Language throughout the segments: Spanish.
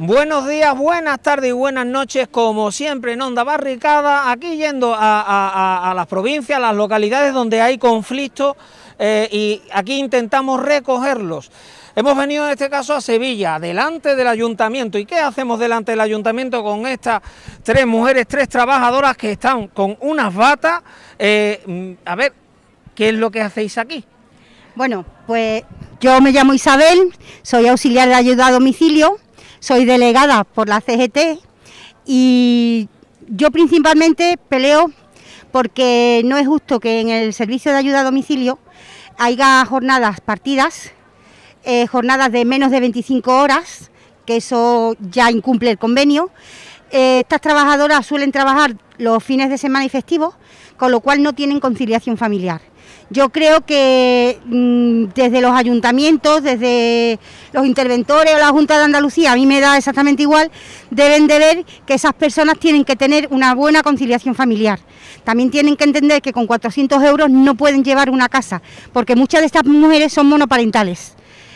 Buenos días, buenas tardes y buenas noches, como siempre en Onda Barricada, aquí yendo a, las provincias, a las localidades donde hay conflictos eh, y aquí intentamos recogerlos. Hemos venido en este caso a Sevilla, delante del ayuntamiento. ¿Y qué hacemos delante del ayuntamiento con estas tres mujeres, tres trabajadoras que están con unas batas? Eh, mm, a ver, ¿qué es lo que hacéis aquí? Bueno, pues yo me llamo Isabel, soy auxiliar de ayuda a domicilio soy delegada por la CGT y yo principalmente peleo porque no es justo que en el servicio de ayuda a domicilio haya jornadas partidas, eh, jornadas de menos de 25 horas, que eso ya incumple el convenio. Eh, estas trabajadoras suelen trabajar los fines de semana y festivos, con lo cual no tienen conciliación familiar. Yo creo que mm, desde los ayuntamientos, desde los interventores o la Junta de Andalucía, a mí me da exactamente igual, deben de ver que esas personas tienen que tener una buena conciliación familiar. También tienen que entender que con 400 euros no pueden llevar una casa, porque muchas de estas mujeres son monoparentales.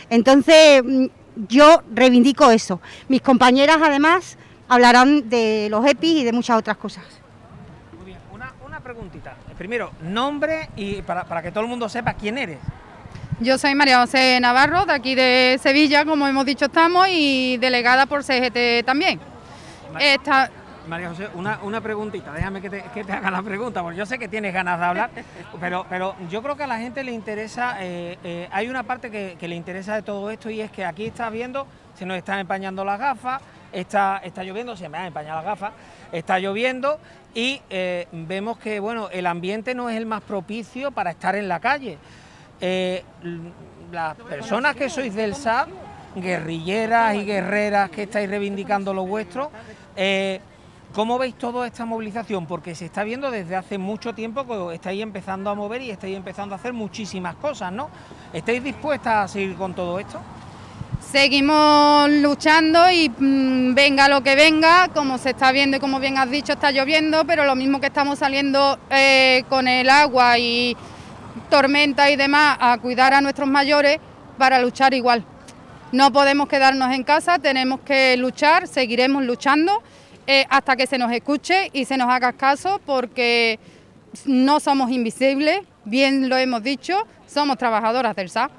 Entonces, mm, yo reivindico eso. Mis compañeras, además, hablarán de los EPIs y de muchas otras cosas. Muy bien, una preguntita primero, nombre y para, que todo el mundo sepa quién eres. Yo soy María José Navarro, de aquí de Sevilla, como hemos dicho estamos, y delegada por CGT también. María José, una, preguntita, déjame que te, haga la pregunta, porque yo sé que tienes ganas de hablar, pero, pero yo creo que a la gente le interesa, eh, eh, hay una parte que, le interesa de todo esto y es que aquí estás viendo, se nos están empañando las gafas, está, está lloviendo, se me han empañado las gafas, está lloviendo y eh, vemos que bueno, el ambiente no es el más propicio para estar en la calle. Eh, las personas que sois del SAP, guerrilleras y guerreras que estáis reivindicando lo vuestro, eh, ¿cómo veis toda esta movilización? Porque se está viendo desde hace mucho tiempo que estáis empezando a mover y estáis empezando a hacer muchísimas cosas, ¿no? ¿Estáis dispuestas a seguir con todo esto? Seguimos luchando y mm, venga lo que venga, como se está viendo y como bien has dicho, está lloviendo, pero lo mismo que estamos saliendo eh, con el agua y tormenta y demás a cuidar a nuestros mayores para luchar igual. No podemos quedarnos en casa, tenemos que luchar, seguiremos luchando eh, hasta que se nos escuche y se nos haga caso porque no somos invisibles, bien lo hemos dicho, somos trabajadoras del SA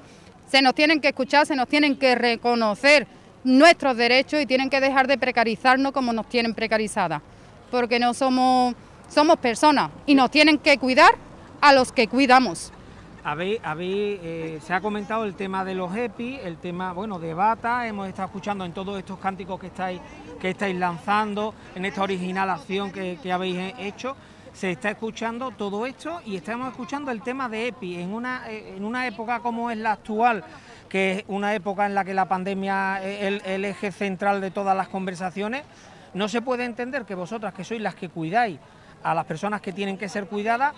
se nos tienen que escuchar, se nos tienen que reconocer nuestros derechos y tienen que dejar de precarizarnos como nos tienen precarizadas, porque no somos, somos personas y nos tienen que cuidar a los que cuidamos. Habéis, eh, se ha comentado el tema de los EPI, el tema, bueno, de Bata, hemos estado escuchando en todos estos cánticos que estáis, que estáis lanzando, en esta original acción que, que habéis hecho se está escuchando todo esto y estamos escuchando el tema de EPI en una, eh, en una época como es la actual, que es una época en la que la pandemia es el, eje central de todas las conversaciones, no se puede entender que vosotras, que sois las que cuidáis a las personas que tienen que ser cuidadas,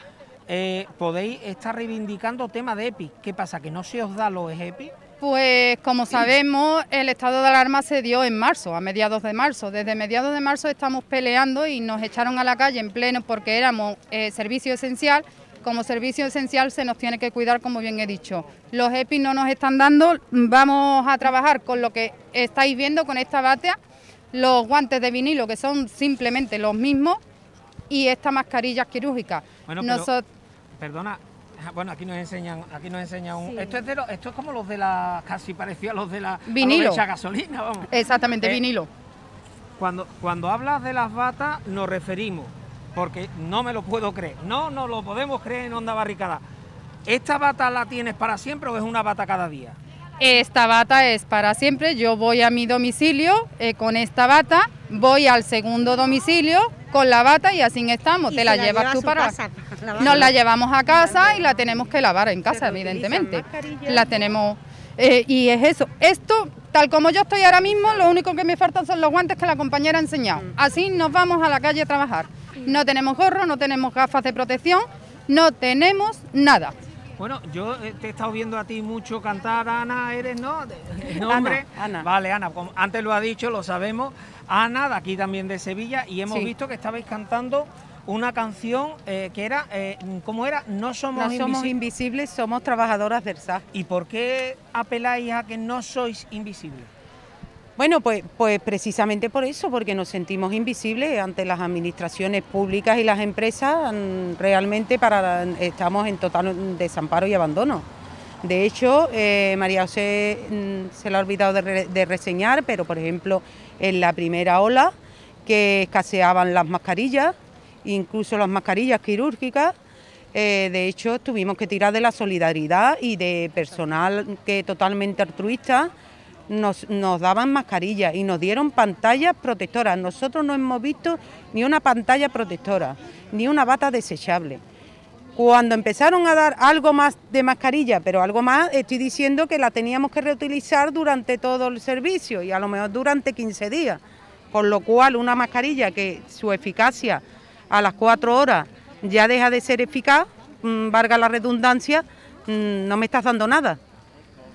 eh, podéis estar reivindicando tema de EPI. ¿Qué pasa? ¿Que no se os da los EPI? Pues como sabemos, el estado de alarma se dio en marzo, a mediados de marzo. Desde mediados de marzo estamos peleando y nos echaron a la calle en pleno porque éramos eh, servicio esencial. Como servicio esencial se nos tiene que cuidar, como bien he dicho. Los EPI no nos están dando, vamos a trabajar con lo que estáis viendo con esta batea, los guantes de vinilo que son simplemente los mismos y estas mascarillas quirúrgicas. Bueno, perdona, bueno, aquí nos enseñan, aquí nos enseñan un, esto es de esto es como los de la casi parecía a los de la vinilo, gasolina, vamos. Exactamente, eh, vinilo. Cuando cuando hablas de las batas nos referimos porque no me lo puedo creer. No, no lo podemos creer en onda barricada. ¿Esta bata la tienes para siempre o es una bata cada día? Esta bata es para siempre. Yo voy a mi domicilio eh, con esta bata, voy al segundo domicilio con la bata y así estamos. Te la, llevas tú para. Casa, Nos la llevamos a casa y la tenemos que lavar en casa, evidentemente. La tenemos. Eh, y es eso. Esto, tal como yo estoy ahora mismo, lo único que me faltan son los guantes que la compañera ha enseñado. Mm. Así nos vamos a la calle a trabajar. No tenemos gorro, no tenemos gafas de protección, no tenemos nada. Bueno, yo eh, te he estado viendo a ti mucho cantar, Ana, eres, ¿no? ¿Nombre? Ana, Vale, Ana, como antes lo ha dicho, lo sabemos. Ana, de aquí también de Sevilla, y hemos visto que estabais cantando una canción eh, que era, eh, ¿cómo era? No somos, no somos invisibles, somos trabajadoras del SAS. ¿Y por qué apeláis a que no sois invisibles? Bueno, pues, pues precisamente por eso, porque nos sentimos invisibles ante las administraciones públicas y las empresas, mm, realmente para, estamos en total desamparo y abandono. De hecho, eh, María José mm, se le ha olvidado de, reseñar, pero por ejemplo, en la primera ola, que escaseaban las mascarillas, incluso las mascarillas quirúrgicas, eh, de hecho, tuvimos que tirar de la solidaridad y de personal que totalmente altruista nos, daban mascarillas y nos dieron pantallas protectoras. Nosotros no hemos visto ni una pantalla protectora, ni una bata desechable. Cuando empezaron a dar algo más de mascarilla, pero algo más, estoy diciendo que la teníamos que reutilizar durante todo el servicio y a lo mejor durante 15 días. Por lo cual una mascarilla que su eficacia a las cuatro horas ya deja de ser eficaz, mm, valga la redundancia, mm, no me estás dando nada.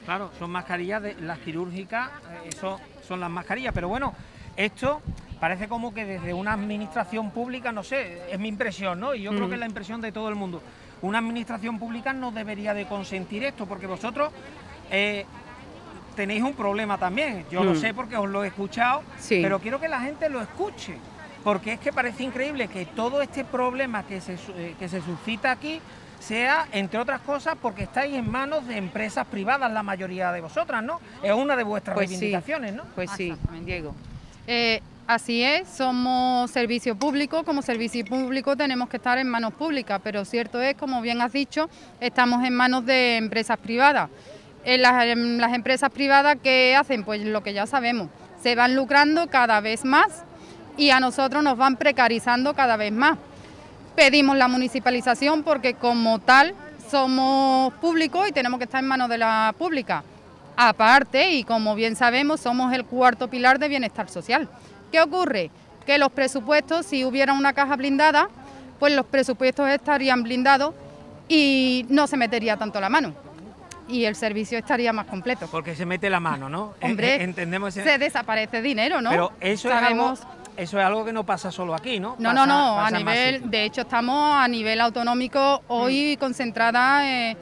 Claro, son mascarillas, de, las quirúrgicas, eh, eso son las mascarillas, pero bueno, esto parece como que desde una administración pública, no sé, es mi impresión, ¿no? Y yo creo que es la impresión de todo el mundo. Una administración pública no debería de consentir esto, porque vosotros eh, tenéis un problema también. Yo lo sé porque os lo he escuchado, pero quiero que la gente lo escuche, porque es que parece increíble que todo este problema que se, eh, que se suscita aquí sea, entre otras cosas, porque estáis en manos de empresas privadas, la mayoría de vosotras, ¿no? Es una de vuestras pues reivindicaciones, ¿no? Pues sí, Diego. Eh, así es, somos servicio público, como servicio público tenemos que estar en manos públicas, pero cierto es, como bien has dicho, estamos en manos de empresas privadas. En las, en las empresas privadas, ¿qué hacen? Pues lo que ya sabemos, se van lucrando cada vez más y a nosotros nos van precarizando cada vez más. Pedimos la municipalización porque como tal somos públicos y tenemos que estar en manos de la pública. Aparte, y como bien sabemos, somos el cuarto pilar de bienestar social. ¿Qué ocurre? Que los presupuestos, si hubiera una caja blindada, pues los presupuestos estarían blindados y no se metería tanto la mano. Y el servicio estaría más completo. Porque se mete la mano, ¿no? Hombre, eh, entendemos se desaparece dinero, ¿no? Pero eso Sabemos... es eso es algo que no pasa solo aquí, ¿no? No, no, no, a nivel, de hecho estamos a nivel autonómico hoy mm. concentrada eh,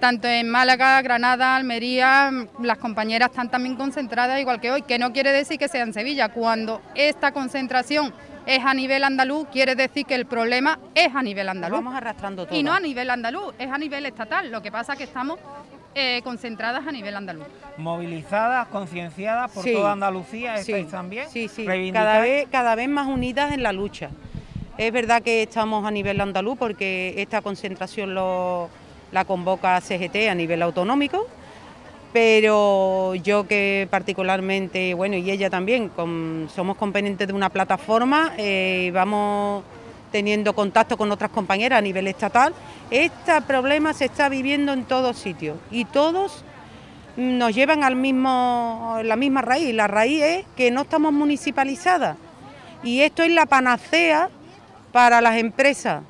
tanto en Málaga, Granada, Almería, las compañeras están también concentradas igual que hoy, que no quiere decir que sea en Sevilla, cuando esta concentración es a nivel andaluz, quiere decir que el problema es a nivel andaluz. vamos arrastrando todo. Y no a nivel andaluz, es a nivel estatal, lo que pasa es que estamos eh, concentradas a nivel andaluz. Movilizadas, concienciadas por toda Andalucía, ¿estáis también? Sí, sí, cada vez, cada vez más unidas en la lucha. Es verdad que estamos a nivel andaluz porque esta concentración lo, la convoca CGT a nivel autonómico, pero yo que particularmente, bueno, y ella también, somos componentes de una plataforma, eh, vamos teniendo contacto con otras compañeras a nivel estatal. Este problema se está viviendo en todos sitios y todos nos llevan al mismo, la misma raíz. La raíz es que no estamos municipalizadas y esto es la panacea para las empresas.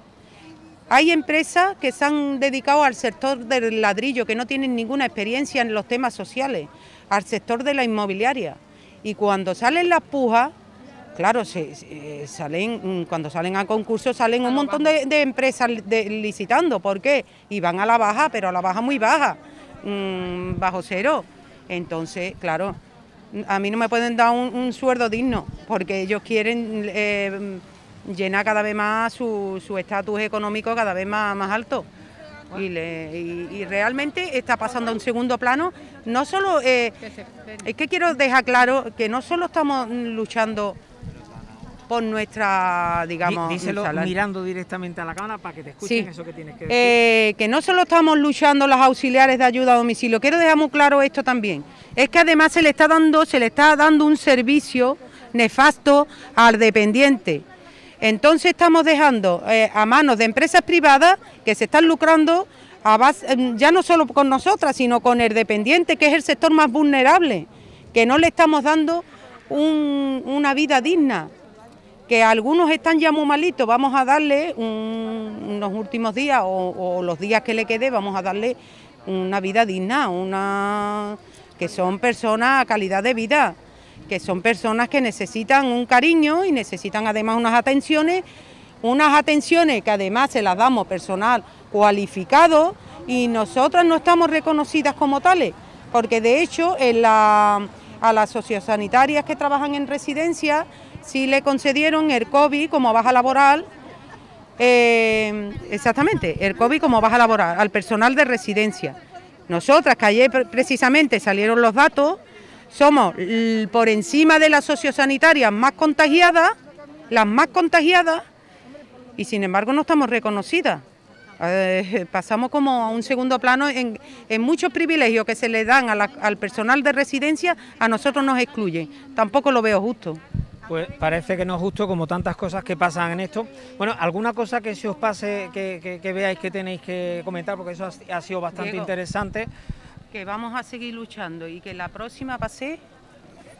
Hay empresas que se han dedicado al sector del ladrillo, que no tienen ninguna experiencia en los temas sociales, al sector de la inmobiliaria. Y cuando salen las pujas, Claro, se, salen, mm, cuando salen a concurso salen un montón de, empresas licitando. ¿Por qué? Y van a la baja, pero a la baja muy baja, mm, bajo cero. Entonces, claro, a mí no me pueden dar un, sueldo digno, porque ellos quieren eh, llenar cada vez más su estatus económico cada vez más, más alto. Y, realmente está pasando a un segundo plano. No solo, eh, es que quiero dejar claro que no solo estamos luchando por nuestra, digamos... Díselo mirando directamente a la cámara para que te escuchen eso que tienes que decir. Eh, que no solo estamos luchando los auxiliares de ayuda a domicilio, quiero dejar muy claro esto también, es que además se le está dando, se le está dando un servicio nefasto al dependiente. Entonces estamos dejando eh, a manos de empresas privadas que se están lucrando em, ya no solo con nosotras, sino con el dependiente, que es el sector más vulnerable, que no le estamos dando una vida digna que algunos están ya muy malitos, vamos a darle unos últimos días o, los días que le quede, vamos a darle una vida digna, una que son personas a calidad de vida, que son personas que necesitan un cariño y necesitan además unas atenciones, unas atenciones que además se las damos personal cualificado y nosotras no estamos reconocidas como tales, porque de hecho en la A las sociosanitarias que trabajan en residencia sí le concedieron el COVID como baja laboral, eh, exactamente, el COVID como baja laboral, al personal de residencia. Nosotras, que ayer precisamente salieron los datos, somos por encima de las sociosanitarias más contagiadas, las más contagiadas, y sin embargo no estamos reconocidas. Eh, pasamos como a un segundo plano en, muchos privilegios que se le dan al personal de residencia, a nosotros nos excluyen. Tampoco lo veo justo. Pues parece que no es justo como tantas cosas que pasan en esto. Bueno, alguna cosa que se os pase, que, veáis que tenéis que comentar, porque eso ha, sido bastante interesante. Que vamos a seguir luchando y que la próxima ser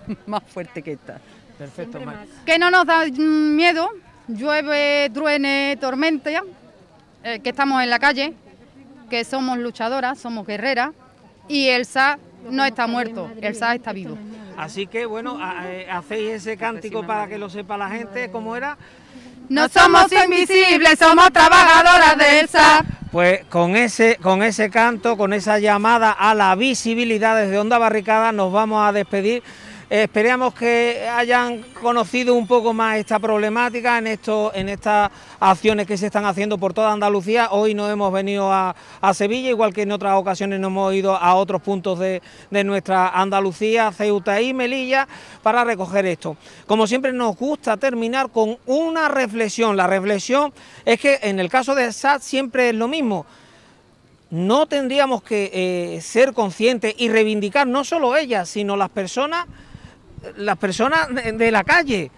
más fuerte que esta. Perfecto, Que no nos da miedo, llueve, truene, tormenta, eh, que estamos en la calle, que somos luchadoras, somos guerreras y el SA no está muerto, el SA está vivo. Así que bueno, eh, hacéis ese cántico para que lo sepa la gente, ¿cómo era? No somos invisibles, somos trabajadoras del SAP. Pues con ese, con ese canto, con esa llamada a la visibilidad desde Onda Barricada, nos vamos a despedir. Esperemos que hayan conocido un poco más esta problemática en, esto, en estas acciones que se están haciendo por toda Andalucía. Hoy no hemos venido a, Sevilla, igual que en otras ocasiones no hemos ido a otros puntos de, nuestra Andalucía, Ceuta y Melilla, para recoger esto. Como siempre nos gusta terminar con una reflexión. La reflexión es que en el caso de SAT siempre es lo mismo no tendríamos que eh, ser conscientes y reivindicar no solo ellas, sino las personas las personas de la calle,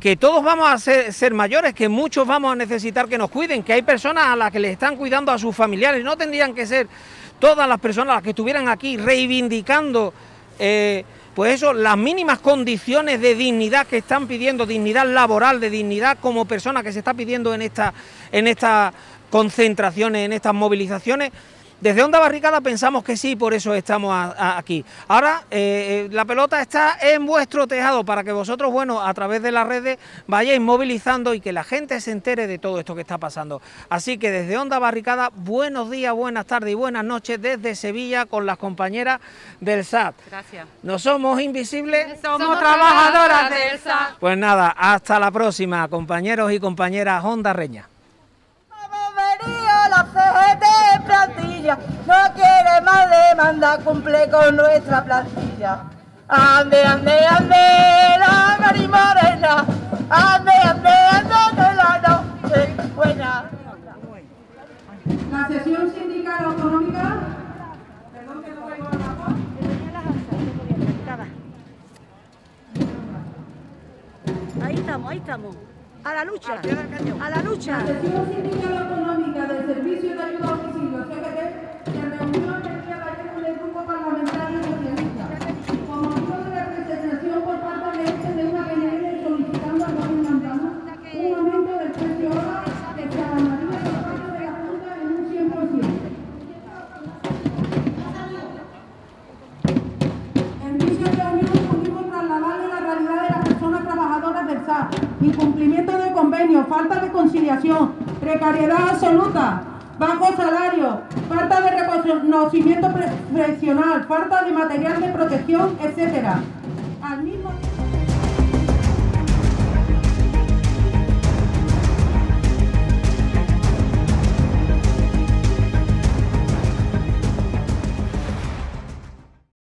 que todos vamos a ser, mayores, que muchos vamos a necesitar que nos cuiden, que hay personas a las que les están cuidando a sus familiares, no tendrían que ser todas las personas las que estuvieran aquí reivindicando, eh, pues eso, las mínimas condiciones de dignidad que están pidiendo, dignidad laboral, de dignidad como persona que se está pidiendo en, en estas concentraciones, en estas movilizaciones, desde Onda Barricada pensamos que sí, por eso estamos aquí. Ahora eh, eh, la pelota está en vuestro tejado para que vosotros, bueno, a través de las redes vayáis movilizando y que la gente se entere de todo esto que está pasando. Así que desde Onda Barricada, buenos días, buenas tardes y buenas noches desde Sevilla con las compañeras del SAT. Gracias. No somos invisibles, somos, trabajadoras del SAT. Pues nada, hasta la próxima, compañeros y compañeras Onda Reña demanda, cumple con nuestra plantilla. Ande, ande, ande, la morena, ande, ande, ande, que la noche buena. La sesión sindical autonómica, perdón que no tengo Ahí estamos, ahí estamos. A la lucha. A la lucha. La sesión sindical autonómica del Servicio de Ayuda trabajadoras del SAT, incumplimiento falta de conciliación, precariedad absoluta, bajo salario, falta de reconocimiento profesional, falta de material de protección, etc. Al mismo